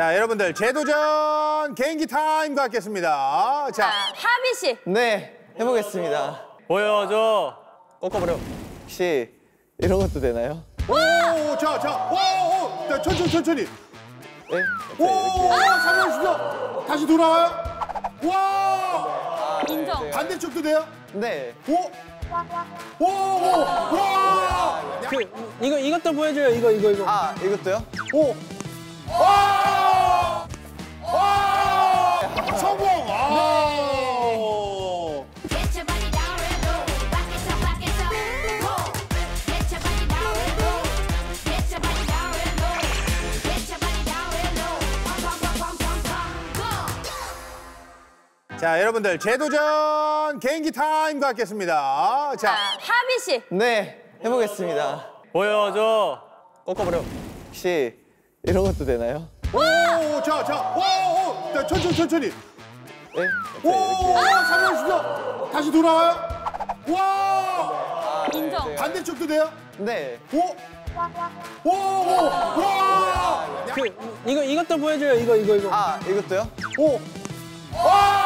자, 여러분들 재도전 개인기 타임 갖겠습니다. 자, 자, 하비 씨. 네, 해보겠습니다. 보여줘. 꺾어버려. 혹시 이런 것도 되나요? 오, 자, 자, 오, 오, 자, 천천히, 천천히. 네? 오, 살려주시죠. 다시 돌아와요. 와, 인정. 반대쪽도 돼요? 네. 오, 오, 오, 와, 그 이거 이것도 보여줘요. 이거 이거 이거. 아, 이것도요? 오, 자, 여러분들 재도전 개인기 타임 갖겠습니다. 자, 자, 하비 씨. 네, 해보겠습니다. 보여줘. 꺾어버려. 혹시 이런 것도 되나요? 오, 자, 자, 오, 오, 자, 천천히, 천천히. 네? 오, 살려주시죠. 다시 돌아와요. 와, 인정. 반대쪽도 돼요? 네. 오, 오, 오, 와, 그 이거 이것도 보여줘요. 이거 이거 이거. 아, 이것도요? 오, 와,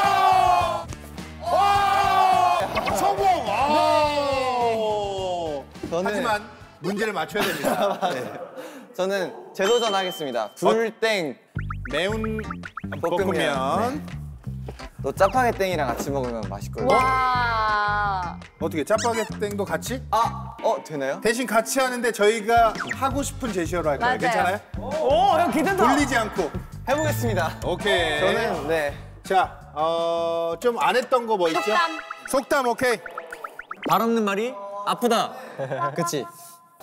문제를 맞춰야 됩니다. 네. 저는 재도전 하겠습니다. 굴땡, 매운 볶음면. 볶음면. 또 짜파게땡이랑 같이 먹으면 맛있거든요. 와. 어떻게 짜파게땡도 같이? 아, 어, 되나요? 대신 같이 하는데 저희가 하고 싶은 제시어로 할 거예요. 맞아요. 괜찮아요? 오, 형 기대다. 돌리지 않고. 해보겠습니다. 오케이. 저는 네. 자, 어, 좀 안 했던 거 뭐 있죠? 속담. 속담 오케이. 발 없는 말이 아프다. 그치?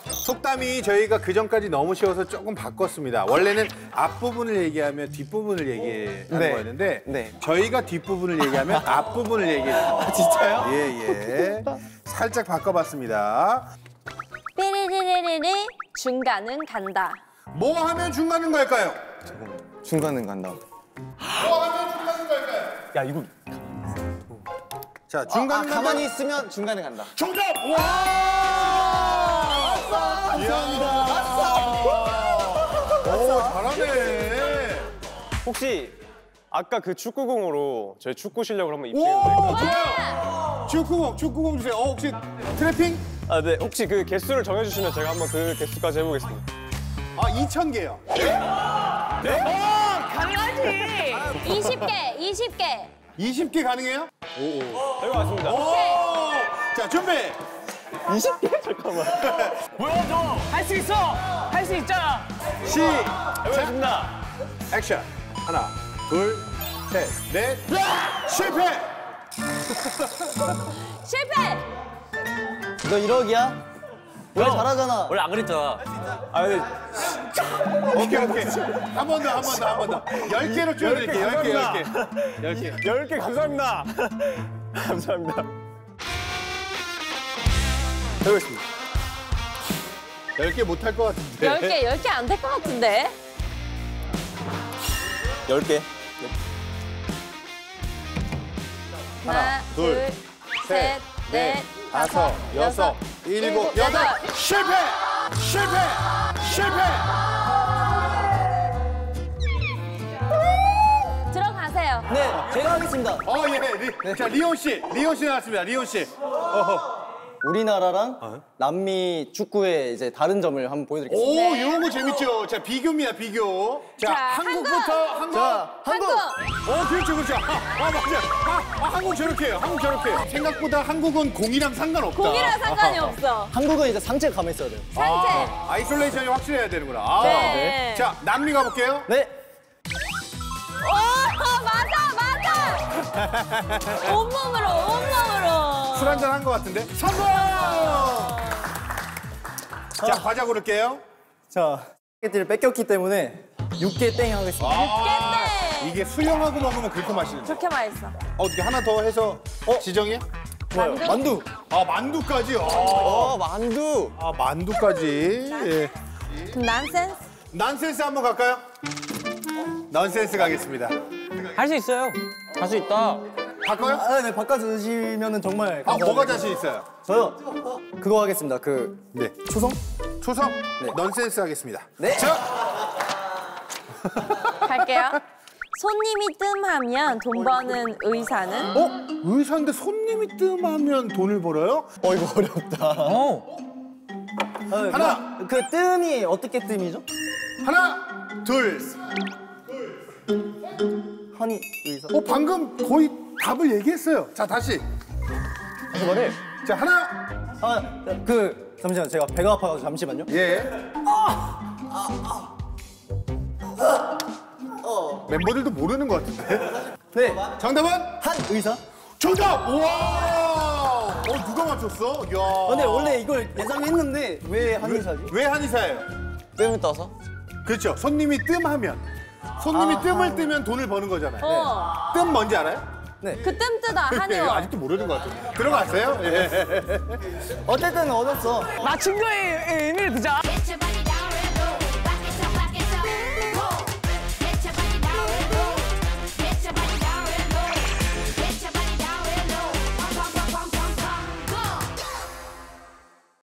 속담이 저희가 그 전까지 너무 쉬워서 조금 바꿨습니다. 원래는 앞부분을 얘기하면 뒷부분을 얘기하는 네. 거였는데 네. 저희가 뒷부분을 얘기하면 앞부분을 얘기해요. 아, 진짜요? 예, 예. 살짝 바꿔봤습니다. 삐리리리리리 중간은 간다. 뭐 하면 중간은 갈까요? 중간은 간다. 뭐 하면 중간은 갈까요? 야 이거 자, 아, 중간은 간다. 가만히 있으면 중간에 간다. 정답! 와! 감사합니다. 오, 잘하네. 혹시 아까 그 축구공으로 저희 축구 실력을 한번 오, 입증해도 될까요? 축구공, 축구공 주세요. 어, 혹시 트래핑? 아, 네. 혹시 그 개수를 정해주시면 제가 한번 그 개수까지 해보겠습니다. 아, 2,000개요. 20개, 20개. 20개 가능해요? 해보겠습니다. 오! 자, 준비. 보여줘. 할 수 있어. 할 수 있잖아. 시, 해보겠습니다. 액션. 하나, 둘, 셋, 넷. 실패! 실패. 너 1억이야? 원래 잘하잖아. 원래 안 그랬잖아. 아, 근데 오케이, 오케이. 한 번 더, 한 번 더, 한 번 더. 10개로 줄여드릴게요. 10개, 10개. 10개. 10개 감사합니다. 감사합니다. 해보겠습니다. 10개 못할 것 같은데. 10개, 10개 안 될 것 같은데. 10개. 하나, 둘, 둘, 셋, 넷, 다섯, 여섯, 일곱, 여덟. 실패! 실패! 실패! 들어가세요. 네, 제가 하겠습니다. 어, 예. 리, 자, 리온 씨. 리온 씨 나왔습니다. 리온 씨. 어허. 우리나라랑 남미 축구의 이제 다른 점을 한번 보여드리겠습니다. 오, 이런 거 재밌죠? 자, 비교입니다, 비교. 자, 자, 한국부터 한국. 자, 한국! 어, 그렇죠, 그렇죠. 아, 아 맞아요. 아, 아, 한국 저렇게 해요. 한국 저렇게 해요. 생각보다 한국은 공이랑 상관없다. 공이랑 상관이 아하. 없어. 한국은 이제 상체가 가만히 있어야 돼요. 상체. 아, isolation이 확실해야 되는구나. 아, 네. 자, 남미 가볼게요. 네. 오, 맞아, 맞아. 온몸으로, 온몸으로. 술 한잔 한 것 같은데. 성공! 자, 과자 고를게요. 자, 를 뺏겼기 때문에 6개 땡 하겠습니다. 깼네. 이게 수영하고 먹으면 그렇게 맛있는데. 그렇게 맛있어. 어, 어떻게 하나 더 해서 어? 지정이야? 좋아요. 만두. 아, 만두까지. 어. 어, 만두. 아, 만두까지. 예. 그럼 난센스? 난센스 한번 갈까요? 넌센스 가겠습니다. 할 수 있어요. 할 수 있다. 갈까요? 아, 네, 바꿔주시면 정말 아. 뭐가 자신 있어요? 저요. 그거 하겠습니다. 그 네. 초성? 초성? 네. 넌센스 하겠습니다. 네. 자, 갈게요. 손님이 뜸하면 돈 버는 의사는? 어? 의사인데 손님이 뜸하면 돈을 벌어요? 어 이거 어렵다. 어. 하나. 그, 그 뜸이 어떻게 뜸이죠? 하나, 둘. 허니 의사. 어, 방금 거의 답을 얘기했어요. 자, 다시. 다시 말해. 자, 하나. 아 그 잠시만 제가 배가 아파가지고 잠시만요. 예. 멤버들도 모르는 것 같은데. 네. 정답은? 한 의사. 정답! 우와! 어, 누가 맞췄어? 이야. 아, 근데 원래 이걸 예상했는데 왜 한 의사지? 왜 한의사예요? 뜸을 떠서? 그렇죠. 손님이 뜸하면. 손님이 뜸을 뜨면 돈을 버는 거잖아요. 어. 뜸 뭔지 알아요? 그 뜸 뜨다 예, 한의원. 아직도 모르는 것 같아요. 들어갔어요? 예. 어쨌든 얻었어. 맞춘 거에 의미를 두자.